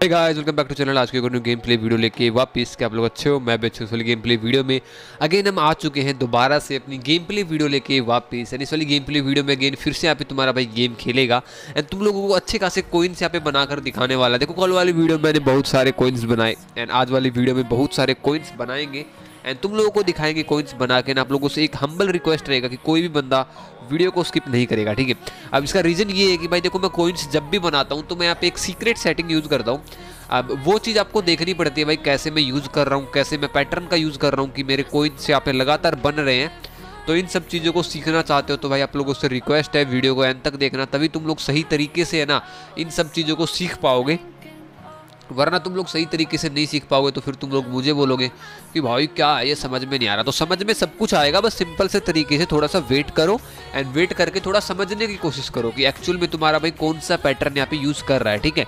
Guys welcome back to channel आज के new game play video लेके वापस के आप लोग अच्छे हो। मैं भी अच्छे वाली गेम प्ले वीडियो में अगेन हम आ चुके हैं दोबारा से अपनी गेम प्ले वीडियो लेके वापस। एंड इस वाली गेम प्ले वीडियो में अगेन फिर से यहाँ पे तुम्हारा भाई गेम खेलेगा। एंड तुम लोगों को अच्छे खासे कोइंस यहाँ पे बनाकर दिखाने वाला। देखो, कल वाली वीडियो में मैंने बहुत सारे कोइंस बनाए। एंड आज वाली वीडियो में बहुत सारे कोइंस बनाएँगे। एंड तुम लोगों को दिखाएँगे कोइंस बना के। ना आप लोगों से एक हम्बल रिक्वेस्ट रहेगा कि कोई भी बंदा वीडियो को स्किप नहीं करेगा, ठीक है? अब इसका रीज़न ये है कि भाई देखो, मैं कोइंस जब भी बनाता हूँ तो मैं यहाँ पे एक सीक्रेट सेटिंग यूज़ करता हूँ। अब वो चीज़ आपको देखनी पड़ती है भाई, कैसे मैं यूज़ कर रहा हूँ, कैसे मैं पैटर्न का यूज़ कर रहा हूँ कि मेरे कोइंस यहाँ पे लगातार बन रहे हैं। तो इन सब चीज़ों को सीखना चाहते हो तो भाई आप लोगों से रिक्वेस्ट है, वीडियो को एंड तक देखना, तभी तुम लोग सही तरीके से है ना, इन सब चीज़ों को सीख पाओगे। वरना तुम लोग सही तरीके से नहीं सीख पाओगे तो फिर तुम लोग मुझे बोलोगे कि भाई क्या है, ये समझ में नहीं आ रहा। तो समझ में सब कुछ आएगा, बस सिंपल से तरीके से थोड़ा सा वेट करो एंड वेट करके थोड़ा समझने की कोशिश करो कि एक्चुअल में तुम्हारा भाई कौन सा पैटर्न यहाँ पे यूज़ कर रहा है, ठीक है?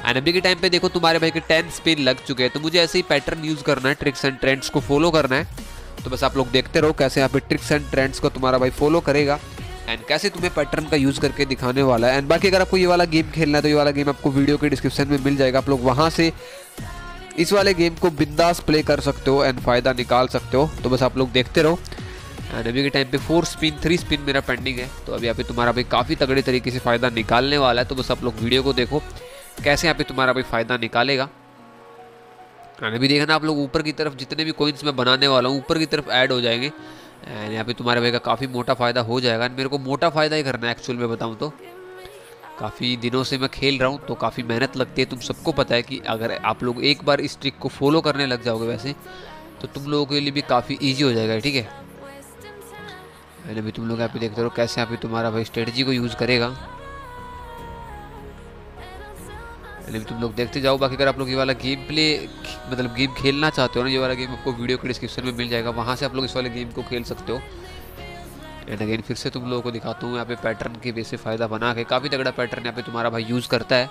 एंड अभी के टाइम पे देखो तुम्हारे भाई के टेन स्पिन लग चुके हैं तो मुझे ऐसे ही पैटर्न यूज़ करना है ट्रिक्स एंड ट्रेंड्स को फॉलो करना है। तो बस आप लोग देखते रहो कैसे यहाँ पे ट्रिक्स एंड ट्रेंड्स को तुम्हारा भाई फॉलो करेगा। एंड कैसे तुम्हें पैटर्न का यूज़ करके दिखाने वाला है? एंड बाकी अगर आपको ये वाला गेम खेलना है तो ये वाला गेम आपको वीडियो के डिस्क्रिप्शन में मिल जाएगा। आप लोग वहाँ से इस वाले गेम को बिंदास प्ले कर सकते हो एंड फ़ायदा निकाल सकते हो। तो बस आप लोग देखते रहो। एंड अभी के टाइम पे फोर स्पिन थ्री स्पिन मेरा पेंडिंग है। तो अभी यहाँ पे तुम्हारा भाई काफ़ी तगड़े तरीके से फ़ायदा निकालने वाला है। तो बस आप लोग वीडियो को देखो। कैसे यहाँ पे तुम्हारा भाई फ़ायदा निकालेगा। एंड अभी देखना आप लोग ऊपर की तरफ़ जितने भी कोइंस मैं बनाने वाला हूँ, ऊपर की तरफ़ ऐड हो जाएँगे। एंड यहाँ पे तुम्हारे भाई का काफ़ी मोटा फ़ायदा हो जाएगा। एंड मेरे को मोटा फ़ायदा ही करना है एक्चुअल में बताऊँ तो। काफ़ी दिनों से मैं खेल रहा हूँ तो काफ़ी मेहनत लगती है। तुम सबको पता है कि अगर आप लोग एक बार इस ट्रिक को फॉलो करने लग जाओगे वैसे तो तुम लोगों के लिए भी काफ़ी ईजी हो जाएगा, ठीक है? मैंने भी तुम लोग यहाँ पे देखते रहो कैसे यहाँ पे तुम्हारा भाई स्ट्रेटजी को यूज़ करेगा। लेकिन तुम लोग देखते जाओ, बाकी अगर आप लोग ये वाला गेम प्ले मतलब गेम खेलना चाहते हो ना, ये वाला गेम आपको वीडियो के डिस्क्रिप्शन में मिल जाएगा। वहाँ से आप लोग इस वाले गेम को खेल सकते हो। एंड अगेन फिर से तुम लोगों को दिखाता हूँ, यहाँ पे पैटर्न के बेस से फ़ायदा बना के। काफ़ी तगड़ा पैटर्न यहाँ पे तुम्हारा भाई यूज़ करता है।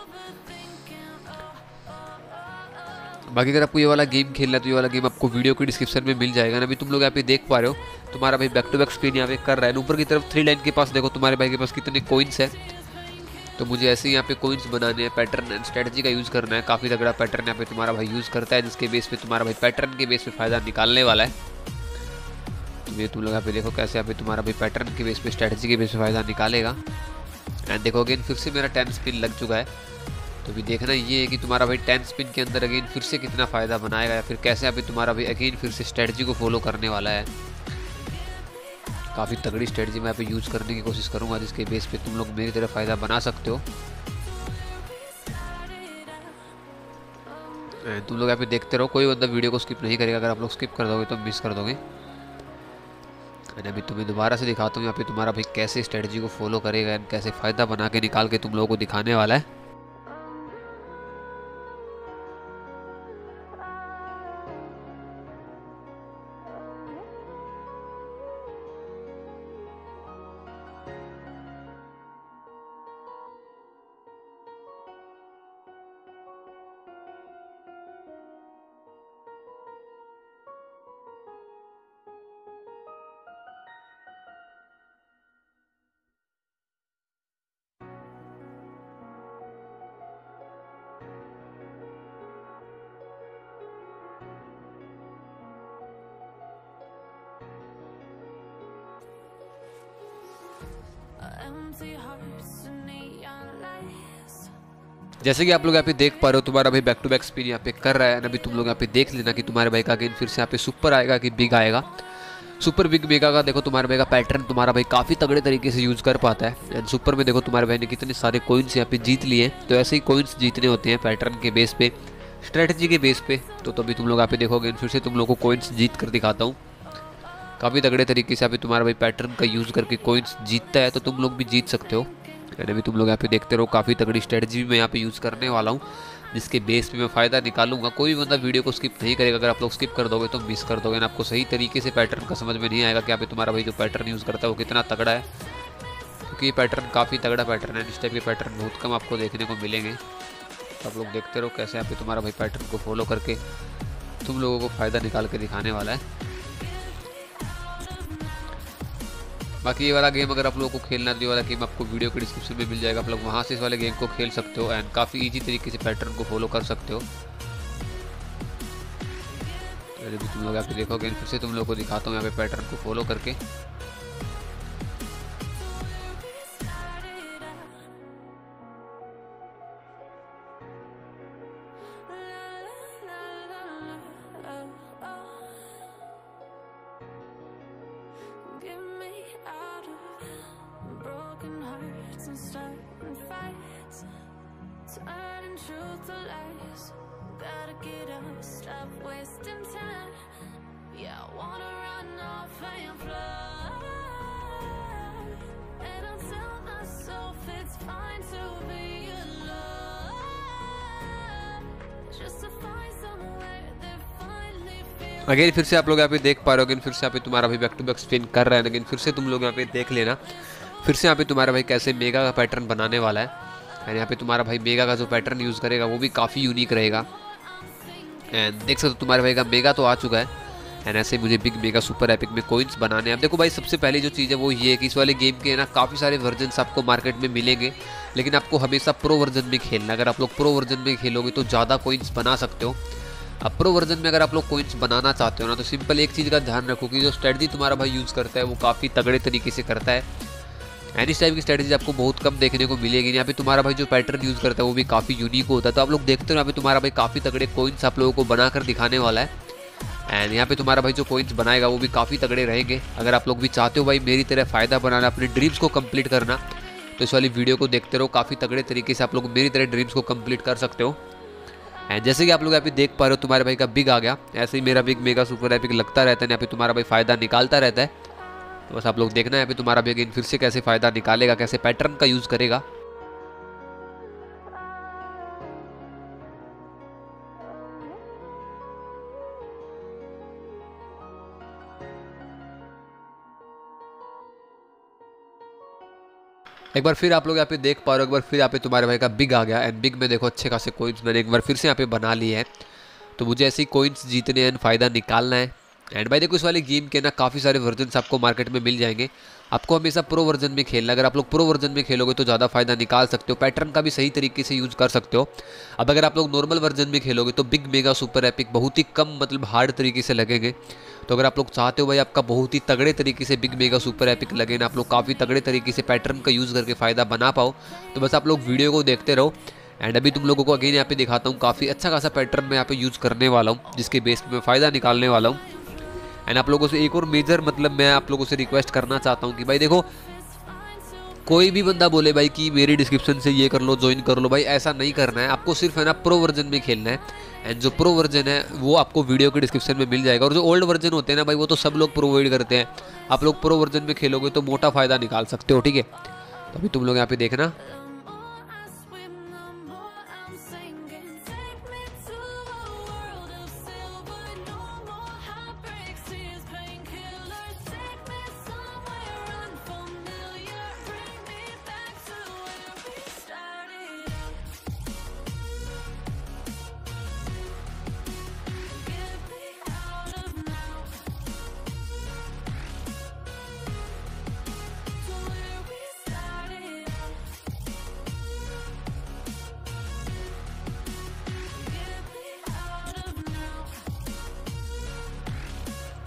बाकी अगर आपको ये वाला गेम खेलना है तो ये वाला गेम आपको वीडियो के डिस्क्रिप्शन में मिल जाएगा। ना, अभी तुम लोग यहाँ पे देख पा रहे हो, तुम्हारा भाई बैक टू बैक स्पिन यहाँ पे कर रहा है। ऊपर की तरफ़ थ्री लाइन के पास देखो, तुम्हारे भाई के पास कितने कोइंस है। तो मुझे ऐसे यहाँ पे कोइंस बनाने हैं पैटर्न एंड स्ट्रेटजी का यूज़ करना है। काफ़ी तगड़ा पैटर्न यहाँ पे तुम्हारा भाई यूज़ करता है, जिसके बेस पे तुम्हारा भाई पैटर्न के बेस पे फ़ायदा निकालने वाला है। तो ये तुम लोग यहाँ पे देखो कैसे यहाँ पे तुम्हारा भाई पैटर्न के बेस पे स्ट्रेटजी के बेस पे फ़ायदा निकालेगा। एंड देखो अगेन फिर से मेरा टेन स्पिन लग चुका है। तो भी देखना ये है कि तुम्हारा भाई टेन स्पिन के अंदर अगेन फिर से कितना फ़ायदा बनाएगा या फिर कैसे यहाँ तुम्हारा भाई अगेन फिर से स्ट्रेटजी को फॉलो करने वाला है। काफ़ी तगड़ी स्ट्रेटजी मैं यहाँ पे यूज़ करने की कोशिश करूँगा, जिसके बेस पे तुम लोग मेरी तरह फ़ायदा बना सकते हो। तुम लोग यहाँ पे देखते रहो, कोई बंदा वीडियो को स्किप नहीं करेगा। अगर आप लोग स्किप कर दोगे तो मिस कर दोगे। एंड अभी तुम्हें दोबारा से दिखाता हूँ, यहाँ पे तुम्हारा भाई कैसे स्ट्रेटजी को फॉलो करेगा एंड कैसे फ़ायदा बना के निकाल के तुम लोगों को दिखाने वाला है। जैसे कि आप लोग यहाँ पे देख पा रहे हो, तुम्हारा भाई बैक टू बैक स्पिन यहाँ पे कर रहा है अभी तुम लोग यहाँ पे देख लेना कि तुम्हारे भाई का गेंद फिर से यहाँ पे सुपर आएगा कि बिग आएगा। सुपर बिग मेगा का देखो तुम्हारे भाई का पैटर्न तुम्हारा भाई काफ़ी तगड़े तरीके से यूज़ कर पाता है। एंड सुपर में देखो तुम्हारे भाई ने कितने सारे कोइंस यहाँ पे जीत लिए तो ऐसे ही कोइंस जीतने होते हैं पैटर्न के बेस पे स्ट्रेटजी के बेस पे। तो तभी तुम लोग यहाँ पे देखोगे, फिर से तुम लोग को कोइंस जीत कर दिखाता हूँ। काफ़ी तगड़े तरीके से पे तुम्हारा भाई पैटर्न का यूज़ करके कोइंस जीतता है तो तुम लोग भी जीत सकते हो। मैंने भी तुम लोग यहाँ पे देखते रहो, काफ़ी तगड़ी स्ट्रेटजी भी मैं यहाँ पे यूज़ करने वाला हूँ, जिसके बेस पे मैं फ़ायदा निकालूँगा। कोई भी बंदा वीडियो को स्किप नहीं करेगा, अगर आप लोग स्किप कर दोगे तो मिस कर दोगे। ना आपको सही तरीके से पैटर्न का समझ में नहीं आएगा कि यहाँ पे तुम्हारा भाई जो पैटर्न यूज़ करता है वो कितना तगड़ा है। क्योंकि ये पैटर्न काफ़ी तगड़ा पैटर्न है इस टाइप के पैटर्न बहुत कम आपको देखने को मिलेंगे। तो आप लोग देखते रहो कैसे यहाँ पे तुम्हारा भाई पैटर्न को फॉलो करके तुम लोगों को फ़ायदा निकाल के दिखाने वाला है। बाकी ये वाला गेम अगर आप लोगों को खेलना तो ये वाला गेम आपको वीडियो के डिस्क्रिप्शन में मिल जाएगा। आप लोग वहाँ से इस वाले गेम को खेल सकते हो एंड काफ़ी ईजी तरीके से पैटर्न को फॉलो कर सकते हो। तुम लोग यहाँ पे देखोगे, फिर से तुम लोग को दिखाता हूँ यहाँ पे पैटर्न को फॉलो करके। अगेन फिर से आप लोग यहाँ पे देख पा रहे हो, अगेन फिर से यहाँ पे तुम्हारा भाई बैक टू बैक स्पिन कर रहा है लेकिन फिर से तुम लोग यहाँ पे देख लेना। फिर से यहाँ पे तुम्हारा भाई कैसे मेगा का पैटर्न बनाने वाला है। एंड यहाँ पे तुम्हारा भाई मेगा का जो पैटर्न यूज़ करेगा, वो भी काफ़ी यूनिक रहेगा। एंड देख सकते हो तुम्हारे भाई का मेगा तो आ चुका है। एंड ऐसे मुझे बिग मेगा सुपर एपिक में कोइंस बनाने अब देखो भाई, सबसे पहले जो चीज़ है वो ये है कि इस वाले गेम के ना काफ़ी सारे वर्जन आपको मार्केट में मिलेंगे। लेकिन आपको हमेशा प्रो वर्जन में खेलना अगर आप लोग प्रो वर्जन में खेलोगे तो ज़्यादा कोइंस बना सकते हो। अब प्रो वर्जन में अगर आप लोग कोइंस बनाना चाहते हो ना तो सिंपल एक चीज़ का ध्यान रखो कि जो स्ट्रेटजी तुम्हारा भाई यूज़ करता है, वो काफ़ी तगड़े तरीके से करता है। इस टाइप की स्ट्रेटजी आपको बहुत कम देखने को मिलेगी। यहाँ पे तुम्हारा भाई जो पैटर्न यूज़ करता है, वो भी काफ़ी यूनिक होता है। तो आप लोग देखते हो यहाँ पे तुम्हारा भाई काफ़ी तगड़े कोइंस आप लोगों को बनाकर दिखाने वाला है। एंड यहाँ पे तुम्हारा भाई जो कोइंस बनाएगा, वो भी काफ़ी तगड़े रहेंगे। अगर आप लोग भी चाहते हो भाई मेरी तरह फ़ायदा बनाना, अपने ड्रीम्स को कंप्लीट करना तो इस वाली वीडियो को देखते रहो। काफ़ी तगड़े तरीके से आप लोग मेरी तरह ड्रीम्स को कंप्लीट कर सकते हो। एंड जैसे कि आप लोग यहाँ पे देख पा रहे हो, तुम्हारे भाई का बिग आ गया। ऐसे ही मेरा बिग मेगा सुपर एपिक लगता रहता है यहाँ पे तुम्हारा भाई फ़ायदा निकालता रहता है। तो बस आप लोग देखना है, यहाँ पे तुम्हारा बिग इन फिर से कैसे फ़ायदा निकालेगा, कैसे पैटर्न का यूज़ करेगा। एक बार फिर आप लोग यहाँ पे देख पा रहे हो, एक बार फिर यहाँ पे तुम्हारे भाई का बिग आ गया एंड बिग में देखो अच्छे खासे कोइंस मैंने एक बार फिर से यहाँ पे बना लिए हैं। तो मुझे ऐसे कोइंस जीतने एंड फ़ायदा निकालना है। एंड भाई देखो इस वाले गेम के ना काफ़ी सारे वर्जन आपको मार्केट में मिल जाएँगे। आपको हमेशा प्रो वर्जन में खेलना अगर आप लोग प्रो वर्जन में खेलोगे तो ज़्यादा फ़ायदा निकाल सकते हो। पैटर्न का भी सही तरीके से यूज़ कर सकते हो। अब अगर आप लोग नॉर्मल वर्जन में खेलोगे तो बिग मेगा सुपर एपिक बहुत ही कम मतलब हार्ड तरीके से लगेंगे। तो अगर आप लोग चाहते हो भाई आपका बहुत ही तगड़े तरीके से बिग मेगा सुपर एपिक लगे ना, आप लोग काफ़ी तगड़े तरीके से पैटर्न का यूज़ करके फ़ायदा बना पाओ तो बस आप लोग वीडियो को देखते रहो। एंड अभी तुम लोगों को अगेन यहाँ पे दिखाता हूँ, काफ़ी अच्छा खासा पैटर्न मैं यहाँ पे यूज़ करने वाला हूँ, जिसके बेस पे मैं फ़ायदा निकालने वाला हूँ। एंड आप लोगों से एक और मेजर मतलब मैं आप लोगों से रिक्वेस्ट करना चाहता हूँ कि भाई देखो कोई भी बंदा बोले भाई कि मेरी डिस्क्रिप्शन से ये कर लो ज्वाइन कर लो, भाई ऐसा नहीं करना है। आपको सिर्फ़ है ना प्रो वर्जन में खेलना है। एंड जो प्रो वर्जन है, वो आपको वीडियो के डिस्क्रिप्शन में मिल जाएगा। और जो ओल्ड वर्जन होते हैं ना भाई, वो तो सब लोग प्रोवाइड करते हैं। आप लोग प्रो वर्जन में खेलोगे तो मोटा फ़ायदा निकाल सकते हो, ठीक है? तो अभी तुम लोग यहाँ पे देखना।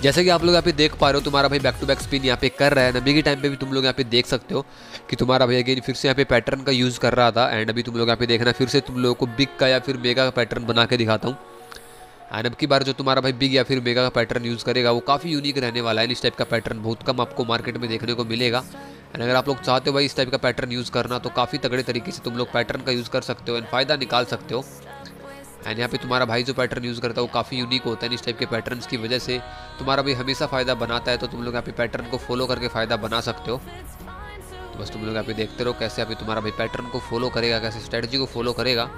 जैसे कि आप लोग यहाँ पे देख पा रहे हो, तुम्हारा भाई बैक टू बैक स्पिन यहाँ पे कर रहा है। नबी के टाइम पे भी तुम लोग यहाँ पे देख सकते हो कि तुम्हारा भाई अगेन फिर से यहाँ पे पैटर्न का यूज़ कर रहा था। एंड अभी तुम लोग यहाँ पे देखना, फिर से तुम लोगों को बिग का या फिर मेगा का पैटर्न बना के दिखाता हूँ। एंड अब की बार जो तुम्हारा भाई बिग या फिर मेगा का पैटर्न यूज़ करेगा, वो काफ़ी यूनिक रहने वाला है। इस टाइप का पैटर्न बहुत कम आपको मार्केट में देखने को मिलेगा। एंड अगर आप लोग चाहते हो भाई इस टाइप का पैटर्न यूज़ करना तो काफ़ी तगड़े तरीके से तुम लोग पैटर्न का यूज़ कर सकते हो एंड फ़ायदा निकाल सकते हो। एंड यहाँ पे तुम्हारा भाई जो पैटर्न यूज़ करता है, वो काफ़ी यूनिक होता है इस टाइप के पैटर्न की वजह से तुम्हारा भाई हमेशा फ़ायदा बनाता है तो तुम लोग यहाँ पे पैटर्न को फॉलो करके फ़ायदा बना सकते हो। तो बस तुम लोग यहाँ पे देखते रहो कैसे अभी तुम्हारा भाई पैटर्न को फॉलो करेगा, कैसे स्ट्रेटजी को फॉलो करेगा।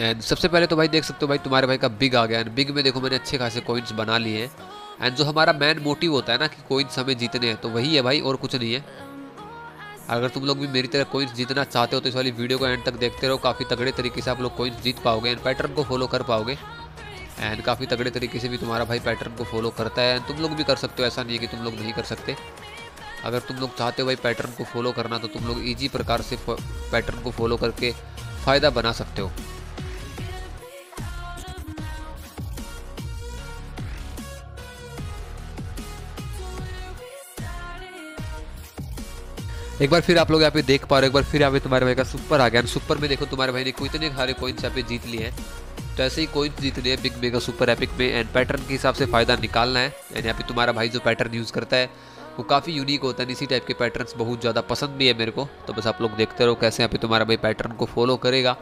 एंड सबसे पहले तो भाई देख सकते हो भाई, तुम्हारे भाई का बिग आ गया। एंड बिग में देखो मैंने अच्छे खासे कॉइन्स बना लिए हैं। एंड जो हमारा मेन मोटिव होता है ना कि कॉइन्स हमें जीतने हैं तो वही है भाई, और कुछ नहीं है। अगर तुम लोग भी मेरी तरह कोइंस जीतना चाहते हो तो इस वाली वीडियो को एंड तक देखते रहो। काफ़ी तगड़े तरीके से आप लोग कोइंस जीत पाओगे एंड पैटर्न को फॉलो कर पाओगे। एंड काफ़ी तगड़े तरीके से भी तुम्हारा भाई पैटर्न को फॉलो करता है। एंड तुम लोग भी कर सकते हो, ऐसा नहीं है कि तुम लोग नहीं कर सकते। अगर तुम लोग चाहते हो भाई पैटर्न को फॉलो करना तो तुम लोग ईजी प्रकार से पैटर्न को फॉलो करके फ़ायदा बना सकते हो। एक बार फिर आप लोग यहाँ पे देख पा रहे हो, एक बार फिर यहाँ पे तुम्हारे भाई का सुपर आ गया। सुपर में देखो, तुम्हारे भाई ने कितने सारे कोइंस यहाँ पे जीत लिए हैं। तो ऐसे ही कोइंस जीतने हैं, बिग मेगा सुपर एपिक में। एंड पैटर्न के हिसाब से फ़ायदा निकालना है। एंड यहाँ पे तुम्हारा भाई जो पैटर्न यूज़ करता है, वो काफ़ी यूनिक होता है। इसी टाइप के पैटर्न्स बहुत ज़्यादा पसंद भी है मेरे को। तो बस आप लोग देखते रहो कैसे यहाँ पे तुम्हारा भाई पैटर्न को फॉलो करेगा।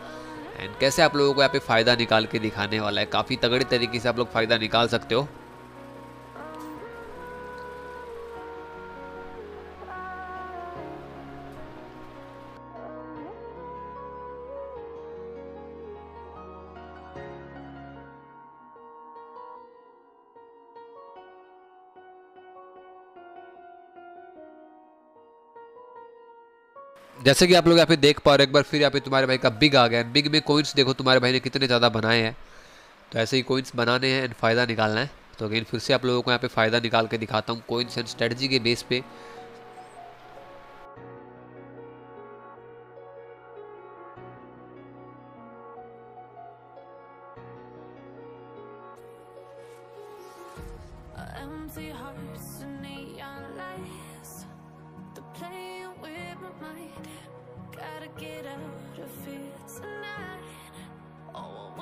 एंड कैसे आप लोगों को यहाँ पे फ़ायदा निकाल के दिखाने वाला है। काफ़ी तगड़े तरीके से आप लोग फ़ायदा निकाल सकते हो। जैसे कि आप लोग यहाँ पे देख पा रहे हो, एक बार फिर यहाँ पे तुम्हारे भाई का बिग आ गया। बिग में कोइंस देखो, तुम्हारे भाई ने कितने ज़्यादा बनाए हैं। तो ऐसे ही कोइंस बनाने हैं एंड फ़ायदा निकालना है। तो अगेन फिर से आप लोगों को यहाँ पे फ़ायदा निकाल के दिखाता हूँ कोइंस एंड स्ट्रेटजी के बेस पे। Empty hearts and neon lights. With my mind. Gotta get out of here. Oh.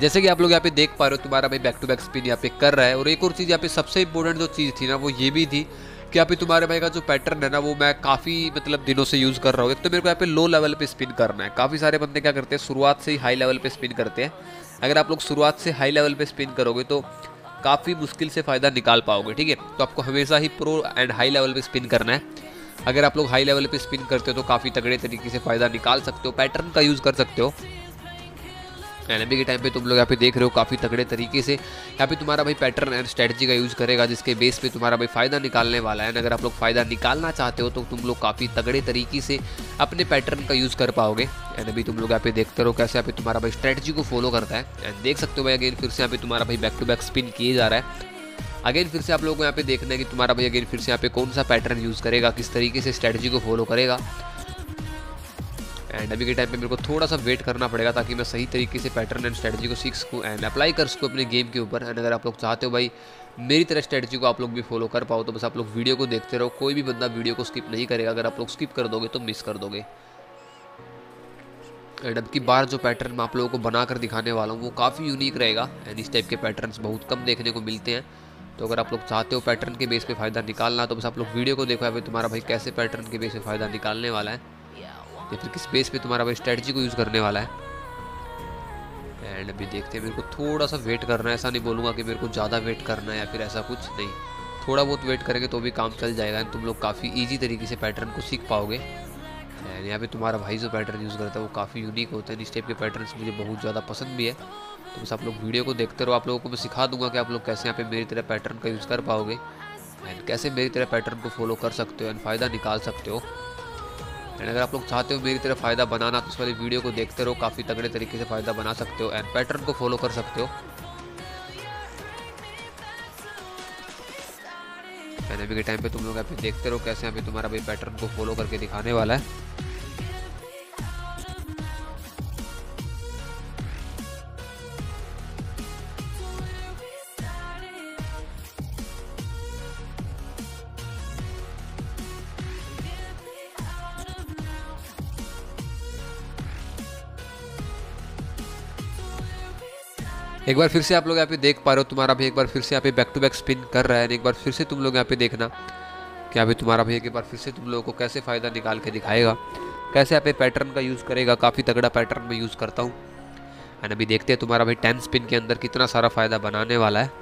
जैसे कि आप लोग यहाँ पे देख पा रहे हो, तुम्हारा भाई बैक टू बैक स्पिन यहाँ पे कर रहा है और एक और चीज़ यहाँ पे सबसे इंपॉर्टेंट जो चीज़ थी ना, वो ये भी थी कि यहाँ पे तुम्हारे भाई का जो पैटर्न है ना, वो मैं काफ़ी मतलब दिनों से यूज़ कर रहा हूँ एक तो मेरे को यहाँ पे लो लेवल पे स्पिन करना है काफ़ी सारे बंदे क्या करते हैं, शुरुआत से ही हाई लेवल पे स्पिन करते हैं अगर आप लोग शुरुआत से हाई लेवल पे स्पिन करोगे तो काफ़ी मुश्किल से फ़ायदा निकाल पाओगे, ठीक है? तो आपको हमेशा ही प्रो एंड हाई लेवल पे स्पिन करना है। अगर आप लोग हाई लेवल पे स्पिन करते हो तो काफ़ी तगड़े तरीके से फ़ायदा निकाल सकते हो पैटर्न का यूज़ कर सकते हो। एनएमबी के टाइम पे तुम लोग यहाँ पे देख रहे हो काफ़ी तगड़े तरीके से। यहाँ पे तुम्हारा भाई पैटर्न एंड स्ट्रेटजी का यूज़ करेगा, जिसके बेस पे तुम्हारा भाई फ़ायदा निकालने वाला है। अगर आप लोग फ़ायदा निकालना चाहते हो तो तुम लोग काफ़ी तगड़े तरीके से अपने पैटर्न का यूज़ कर पाओगे। एंड अभी तुम लोग यहाँ पे देखते रहो कैसे यहाँ पे तुम्हारा भाई स्ट्रेटजी को फॉलो करता है। एंड देख सकते हो भाई अगेन फिर से यहाँ पे तुम्हारा भाई बैक टू बैक स्पिन किए जा रहा है। अगेन फिर से आप लोगों को यहाँ पे देखना है कि तुम्हारा भाई अगेन फिर से यहाँ पे कौन सा पैटर्न यूज़ करेगा, किस तरीके से स्ट्रेटजी को फॉलो करेगा। एंड अभी के टाइम पे मेरे को थोड़ा सा वेट करना पड़ेगा ताकि मैं सही तरीके से पैटर्न एंड स्ट्रेटजी को सीख सकूँ एंड अप्लाई कर सकूँ अपने गेम के ऊपर। एंड अगर आप लोग चाहते हो भाई मेरी तरह स्ट्रेटजी को आप लोग भी फॉलो कर पाओ तो बस आप लोग वीडियो को देखते रहो। कोई भी बंदा वीडियो को स्किप नहीं करेगा। अगर आप लोग स्किप कर दोगे तो मिस कर दोगे। एंड अब की बार जो पैटर्न मैं आप लोगों को बना कर दिखाने वाला हूँ, वो काफ़ी यूनिक रहेगा। एंड इस टाइप के पैटर्न्स बहुत कम देखने को मिलते हैं। तो अगर आप लोग चाहते हो पैटर्न के बेस पे फ़ायदा निकालना तो बस आप लोग वीडियो को देखो। अभी तुम्हारा भाई कैसे पैटर्न के बेस पे फ़ायदा निकालने वाला है। या फिर किस बेस पे तुम्हारा भाई स्ट्रेटजी को यूज़ करने वाला है। एंड अभी देखते हैं, मेरे को थोड़ा सा वेट करना है, ऐसा नहीं बोलूँगा कि मेरे को ज़्यादा वेट करना है या फिर ऐसा कुछ नहीं। थोड़ा बहुत वेट करेंगे तो भी काम चल जाएगा तुम लोग काफ़ी ईजी तरीके से पैटर्न को सीख पाओगे। एंड यहाँ पे तुम्हारा भाई जो पैटर्न यूज़ करता है, वो काफ़ी यूनिक होता है। इस टाइप के पैटर्न्स मुझे बहुत ज़्यादा पसंद भी है। तो बस आप लोग वीडियो को देखते रहो। आप लोगों को मैं सिखा दूँगा कि आप लोग कैसे यहाँ पे मेरी तरह पैटर्न का यूज़ कर पाओगे। एंड कैसे मेरी तरह पैटर्न को फॉलो कर सकते हो एंड फ़ायदा निकाल सकते हो। एंड अगर आप लोग चाहते हो मेरी तरह फ़ायदा बनाना तो इस वाली वीडियो को देखते रहो, काफ़ी तगड़े तरीके से फ़ायदा बना सकते हो एंड पैटर्न को फॉलो कर सकते हो। एंड अभी के टाइम पे तुम लोग अभी देखते रहो कैसे अभी तुम्हारा भाई पैटर्न को फॉलो करके दिखाने वाला है। एक बार फिर से आप लोग यहाँ पे देख पा रहे हो, तुम्हारा भी एक बार फिर से यहाँ पे बैक टू बैक स्पिन कर रहा है एक बार फिर से तुम लोग यहाँ पे देखना कि अभी तुम्हारा भी एक बार फिर से तुम लोगों को कैसे फ़ायदा निकाल के दिखाएगा, कैसे यहाँ पे पैटर्न का यूज़ करेगा। काफ़ी तगड़ा पैटर्न में यूज़ करता हूँ। एंड अभी देखते हैं तुम्हारा भाई टेन स्पिन के अंदर कितना सारा फ़ायदा बनाने वाला है।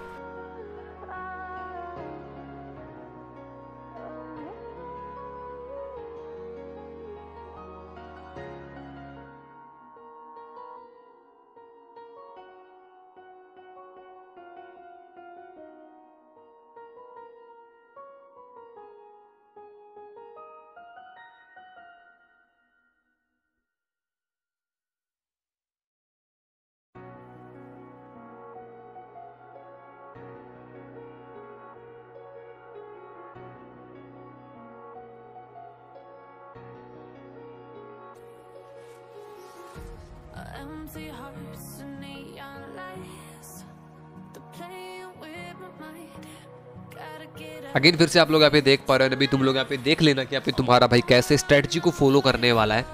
Empty hearts and neon lights. The playing with my mind. Again फिर से आप लोग यहाँ पे देख पा रहे हो, अभी तुम लोग यहाँ पे देख लेना कि यहाँ पे तुम्हारा भाई कैसे स्ट्रेटजी को फॉलो करने वाला है।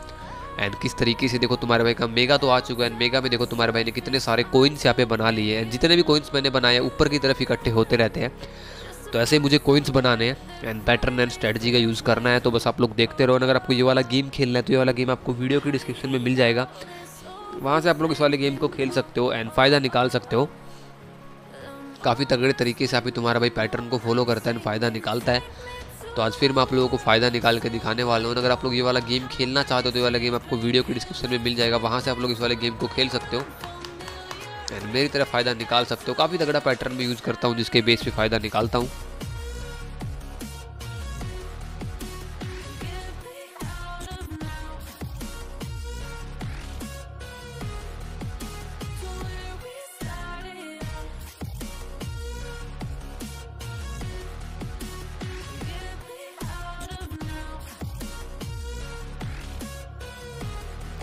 एंड किस तरीके से देखो तुम्हारे भाई का मेगा तो आ चुका है एंड मेगा में देखो तुम्हारे भाई ने कितने सारे कोइंस यहाँ पे बना लिए हैं। जितने भी कोइंस मैंने बनाए हैं, ऊपर की तरफ़ इकट्ठे होते रहते हैं। तो ऐसे ही मुझे कोइंस बनाने हैं एंड पैटर्न एंड स्ट्रेटजी का यूज़ करना है तो बस आप लोग देखते रहो। अगर आपको ये वाला गेम खेलना है तो ये वाला गेम आपको वीडियो की डिस्क्रिप्शन में मिल जाएगा। वहाँ से आप लोग इस वाले गेम को खेल सकते हो एंड फ़ायदा निकाल सकते हो। काफ़ी तगड़े तरीके से आप तुम्हारा भाई पैटर्न को फॉलो करता है फ़ायदा निकालता है। तो आज फिर मैं आप लोगों को फ़ायदा निकाल के दिखाने वाला हूँ। अगर आप लोग ये वाला गेम खेलना चाहते हो तो ये वाला गेम आपको वीडियो के डिस्क्रिप्शन में मिल जाएगा। वहाँ से आप लोग इस वाले गेम को खेल सकते हो। एंड मेरी तरफ़ फ़ायदा निकाल सकते हो। काफ़ी तगड़ा पैटर्न भी यूज़ करता हूँ, जिसके बेस पे फ़ायदा निकालता हूँ।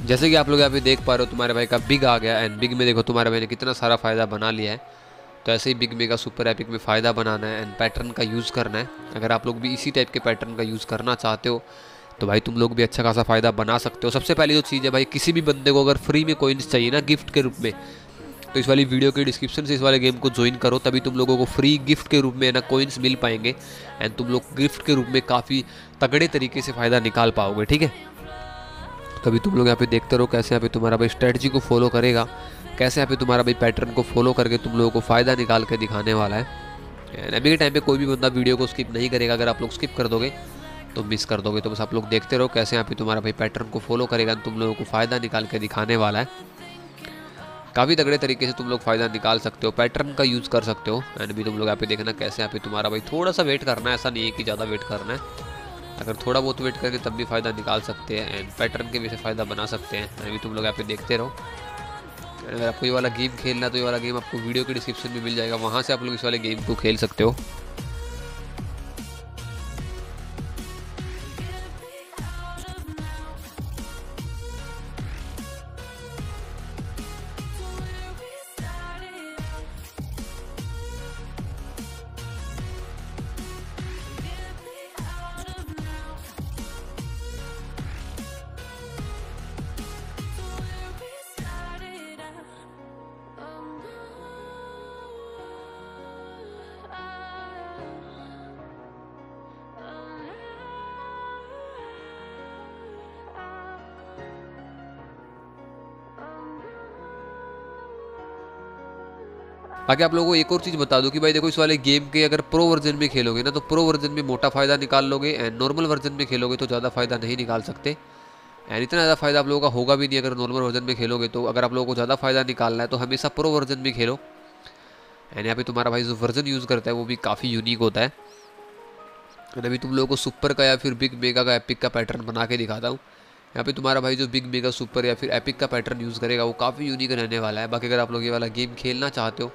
जैसे कि आप लोग यहाँ पे देख पा रहे हो, तुम्हारे भाई का बिग आ गया एंड बिग में देखो तुम्हारे भाई ने कितना सारा फ़ायदा बना लिया है। तो ऐसे ही बिग मेगा सुपर एपिक में फ़ायदा बनाना है एंड पैटर्न का यूज़ करना है। अगर आप लोग भी इसी टाइप के पैटर्न का यूज़ करना चाहते हो तो भाई तुम लोग भी अच्छा खासा फ़ायदा बना सकते हो। सबसे पहली जो चीज़ है भाई, किसी भी बंदे को अगर फ्री में कोइंस चाहिए ना गिफ्ट के रूप में तो इस वाली वीडियो के डिस्क्रिप्शन से इस वाले गेम को ज्वाइन करो, तभी तुम लोगों को फ्री गिफ्ट के रूप में ना कोइंस मिल पाएँगे एंड तुम लोग गिफ्ट के रूप में काफ़ी तगड़े तरीके से फ़ायदा निकाल पाओगे, ठीक है? तभी तुम लोग यहाँ पे देखते रहो कैसे यहाँ पे तुम्हारा भाई स्ट्रेटजी को फॉलो करेगा, कैसे यहाँ पे तुम्हारा भाई पैटर्न को फॉलो करके तुम लोगों को फ़ायदा निकाल के दिखाने वाला है। And अभी के टाइम पे कोई भी बंदा वीडियो को स्किप नहीं करेगा, अगर आप लोग स्किप कर दोगे तो मिस कर दोगे। तो बस आप लोग देखते रहो कैसे यहाँ पे तुम्हारा भाई पैटर्न को फॉलो करेगा तुम लोगों को फ़ायदा निकाल के दिखाने वाला है। काफ़ी तगड़े तरीके से तुम लोग फ़ायदा निकाल सकते हो पैटर्न का यूज़ कर सकते हो। एंड भी तुम लोग यहाँ पे देखना कैसे यहाँ पे तुम्हारा भाई थोड़ा सा वेट करना है, ऐसा नहीं है कि ज़्यादा वेट करना है। अगर थोड़ा बहुत वेट करके तब भी फ़ायदा निकाल सकते हैं एंड पैटर्न के भी से फ़ायदा बना सकते हैं। अभी तुम लोग यहाँ पे देखते रहो। अगर आपको ये वाला गेम खेलना तो ये वाला गेम आपको वीडियो के डिस्क्रिप्शन में मिल जाएगा। वहाँ से आप लोग इस वाले गेम को खेल सकते हो। बाकी आप लोगों को एक और चीज़ बता दूँ कि भाई देखो, इस वाले गेम के अगर प्रो वर्जन में खेलोगे ना तो प्रो वर्जन में मोटा फ़ायदा निकाल लोगे एंड नॉर्मल वर्जन में खेलोगे तो ज़्यादा फ़ायदा नहीं निकाल सकते। एंड इतना ज़्यादा फ़ायदा आप लोगों का होगा भी नहीं अगर नॉर्मल वर्जन में खेलोगे तो। अगर आप लोगों को ज़्यादा फ़ायदा निकालना है तो हमेशा प्रो वर्जन में खेलो। एंड यहाँ पे तुम्हारा भाई जो वर्जन यूज़ करता है वो भी काफ़ी यूनिक होता है। एंड अभी तुम लोगों को सुपर का या फिर बिग मेगा का एपिक का पैटर्न बना के दिखाता हूँ। यहाँ पे तुम्हारा भाई जो बिग मेगा सुपर या फिर एपिक का पैटर्न यूज़ करेगा वो काफ़ी यूनिक रहने वाला है। बाकी अगर आप लोग ये वाला गेम खेलना चाहते हो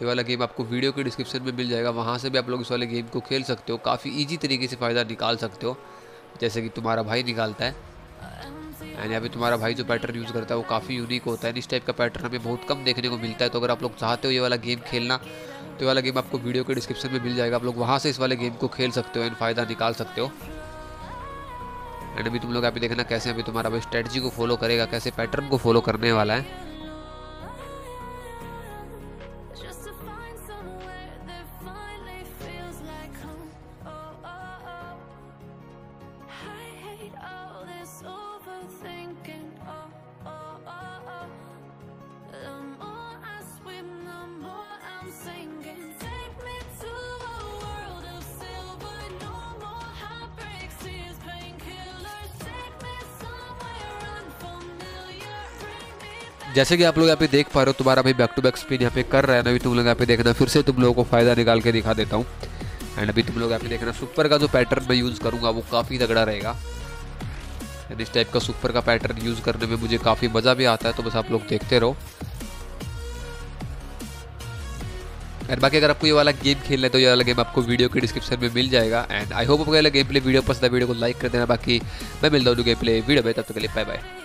तो ये वाला गेम आपको वीडियो के डिस्क्रिप्शन में मिल जाएगा। वहाँ से भी आप लोग इस वाले गेम को खेल सकते हो। काफ़ी ईजी तरीके से फ़ायदा निकाल सकते हो। जैसे कि तुम्हारा भाई निकालता है। एंड यहाँ पे तुम्हारा भाई जो पैटर्न यूज़ करता है, वो काफ़ी यूनिक होता है। इस टाइप का पैटर्न हमें बहुत कम देखने को मिलता है। तो अगर आप लोग चाहते हो ये वाला गेम खेलना तो ये वाला गेम आपको वीडियो के डिस्क्रिप्शन में मिल जाएगा। आप लोग वहाँ से इस वाले गेम को खेल सकते हो एंड फ़ायदा निकाल सकते हो। एंड अभी तुम लोग यहाँ पे देखना कैसे अभी तुम्हारा भाई स्ट्रेटजी को फॉलो करेगा, कैसे पैटर्न को फॉलो करने वाला है। जैसे कि आप लोग यहाँ पे देख पा रहे हो, तुम्हारा भाई बैक टू बैक स्पिन यहाँ पे कर रहा है ना अभी तुम लोग यहाँ पे देखना फिर से तुम लोगों को फ़ायदा निकाल के दिखा देता हूँ। एंड अभी तुम लोग यहाँ पे देखना सुपर का जो पैटर्न मैं यूज़ करूँगा, वो काफ़ी तगड़ा रहेगा। एंड इस टाइप का सुपर का पैटर्न यूज़ करने में मुझे काफ़ी मज़ा भी आता है तो बस आप लोग देखते रहो। एंड बाकी अगर आपको ये वाला गेम खेलना है तो ये वाला गेम आपको वीडियो के डिस्क्रिप्शन में मिल जाएगा। एंड आई होप आपको गेम प्ले वीडियो पसंद है, वीडियो को लाइक कर देना। बाकी मैं मिलता हूँ गेम प्ले वीडियो में, तब तक के लिए बाय बाय